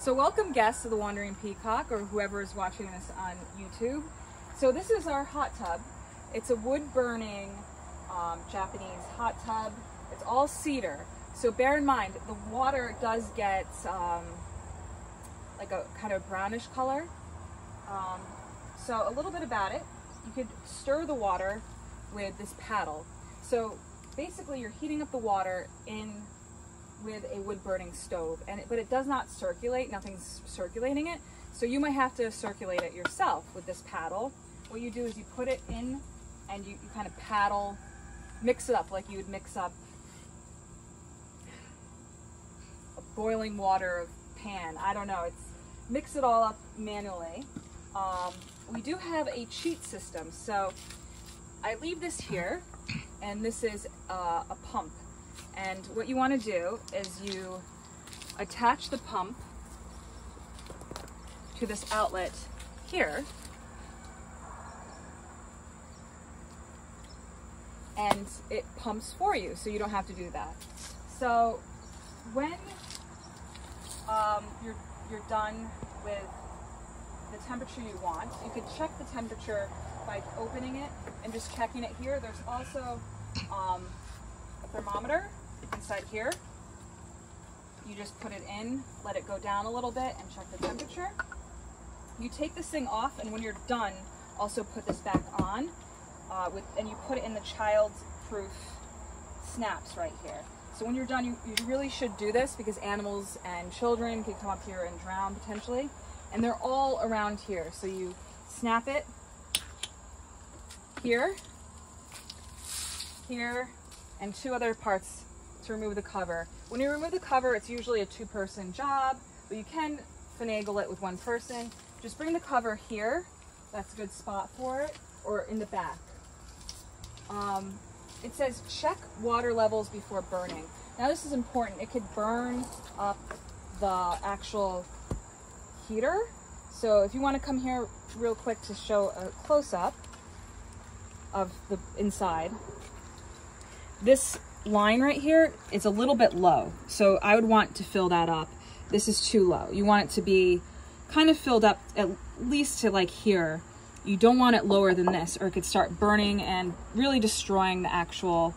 So welcome guests of the Wandering Peacock or whoever is watching this on YouTube. So this is our hot tub. It's a wood burning um, Japanese hot tub. It's all cedar. So bear in mind, the water does get um, like a kind of brownish color. Um, so a little bit about it, you could stir the water with this paddle. So basically you're heating up the water in with a wood burning stove and it, but it does not circulate nothing's circulating it. So you might have to circulate it yourself with this paddle. What you do is you put it in and you, you kind of paddle mix it up like you would mix up a boiling water pan. I don't know it's mix it all up manually. Um, we do have a cheat system so I leave this here and this is uh, a pump and what you want to do is you attach the pump to this outlet here. And it pumps for you, so you don't have to do that. So when um, you're, you're done with the temperature you want, you can check the temperature by opening it and just checking it here. There's also um, a thermometer inside here. You just put it in, let it go down a little bit and check the temperature. You take this thing off and when you're done, also put this back on uh, with, and you put it in the child's proof snaps right here. So when you're done, you, you really should do this because animals and children can come up here and drown potentially. And they're all around here. So you snap it here, here, and two other parts to remove the cover. When you remove the cover, it's usually a two-person job, but you can finagle it with one person. Just bring the cover here. That's a good spot for it, or in the back. Um, it says check water levels before burning. Now this is important. It could burn up the actual heater. So if you want to come here real quick to show a close-up of the inside, this line right here is a little bit low. So I would want to fill that up. This is too low. You want it to be kind of filled up at least to like here. You don't want it lower than this or it could start burning and really destroying the actual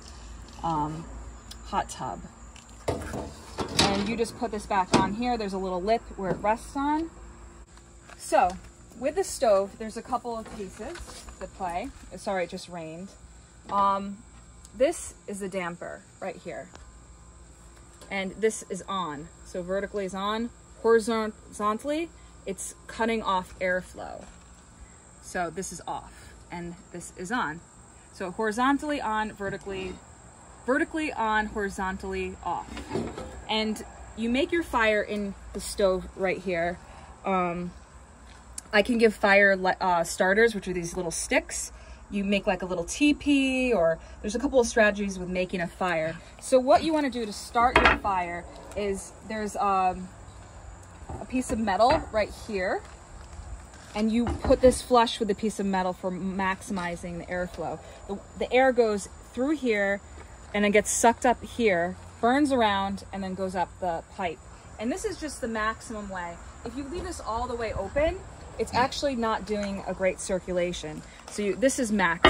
um, hot tub. And you just put this back on here. There's a little lip where it rests on. So with the stove, there's a couple of pieces that play. Sorry, it just rained. Um, this is the damper right here. And this is on. So vertically is on. Horizontally, it's cutting off airflow. So this is off and this is on. So horizontally on, vertically, vertically on, horizontally off. And you make your fire in the stove right here. Um, I can give fire uh, starters, which are these little sticks you make like a little teepee or there's a couple of strategies with making a fire. So what you want to do to start your fire is there's um, a piece of metal right here and you put this flush with a piece of metal for maximizing the airflow. The, the air goes through here and then gets sucked up here, burns around, and then goes up the pipe. And this is just the maximum way. If you leave this all the way open, it's actually not doing a great circulation. So you, this is max.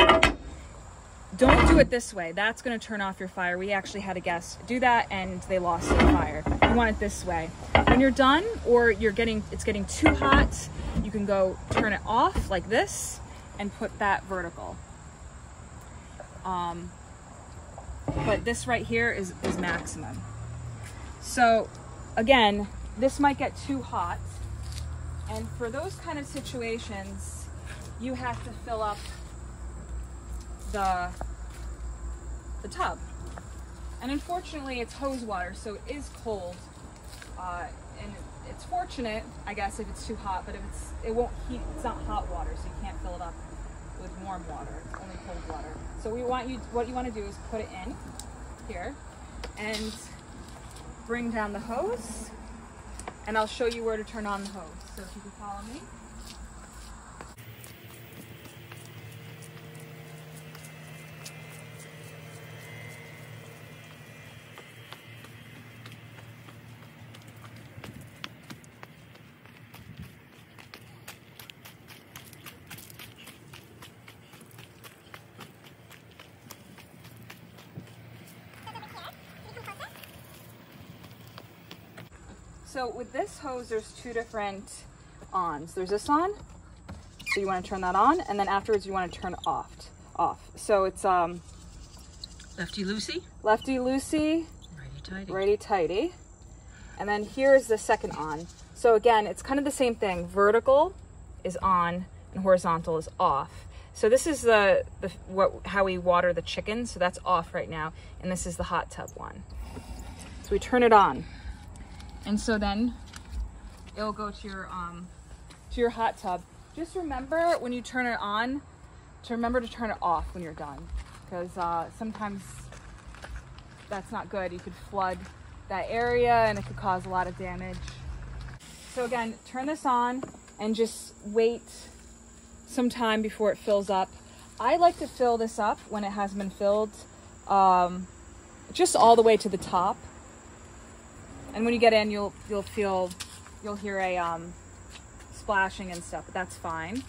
Don't do it this way. That's going to turn off your fire. We actually had a guest do that and they lost their fire. You want it this way. When you're done or you're getting it's getting too hot, you can go turn it off like this and put that vertical. Um, but this right here is, is maximum. So again, this might get too hot and for those kind of situations, you have to fill up the, the tub. And unfortunately, it's hose water, so it is cold. Uh, and it's fortunate, I guess, if it's too hot, but if it's, it won't heat, it's not hot water, so you can't fill it up with warm water, it's only cold water. So we want you, what you want to do is put it in here and bring down the hose and I'll show you where to turn on the hose. So if you can follow me. So with this hose, there's two different ons. There's this on, so you want to turn that on, and then afterwards you want to turn off. Off. So it's um Lefty loosey, lefty loosey, righty tighty. righty tighty, and then here's the second on. So again, it's kind of the same thing. Vertical is on, and horizontal is off. So this is the, the what how we water the chickens. So that's off right now, and this is the hot tub one. So we turn it on, and so then it'll go to your um to your hot tub. Just remember when you turn it on to remember to turn it off when you're done, because uh, sometimes that's not good. You could flood that area, and it could cause a lot of damage. So again, turn this on and just wait some time before it fills up. I like to fill this up when it hasn't been filled um, just all the way to the top. And when you get in, you'll you'll feel you'll hear a um, splashing and stuff, but that's fine.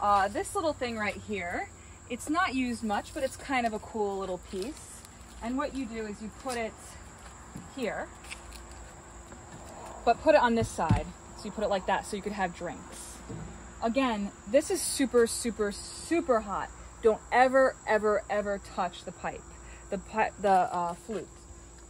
Uh, this little thing right here, it's not used much, but it's kind of a cool little piece. And what you do is you put it here, but put it on this side. So you put it like that so you could have drinks. Again, this is super, super, super hot. Don't ever, ever, ever touch the pipe, the pipe, the uh, flute.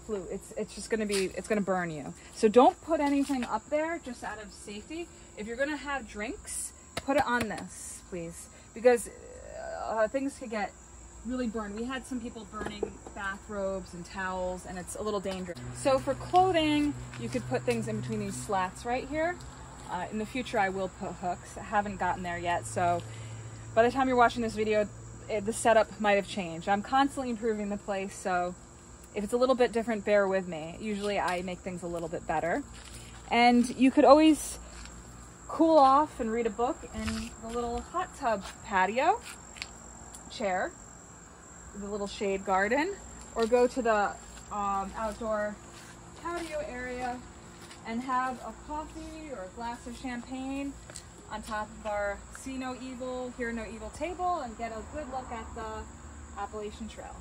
It's it's just gonna be it's gonna burn you. So don't put anything up there just out of safety. If you're gonna have drinks, put it on this, please, because uh, things could get really burned. We had some people burning bathrobes and towels, and it's a little dangerous. So for clothing, you could put things in between these slats right here. Uh, in the future, I will put hooks. I haven't gotten there yet, so by the time you're watching this video, it, the setup might have changed. I'm constantly improving the place, so if it's a little bit different, bear with me. Usually I make things a little bit better. And you could always cool off and read a book in the little hot tub patio chair, the little shade garden, or go to the um, outdoor patio area and have a coffee or a glass of champagne on top of our See No Evil, Hear No Evil table and get a good look at the Appalachian Trail.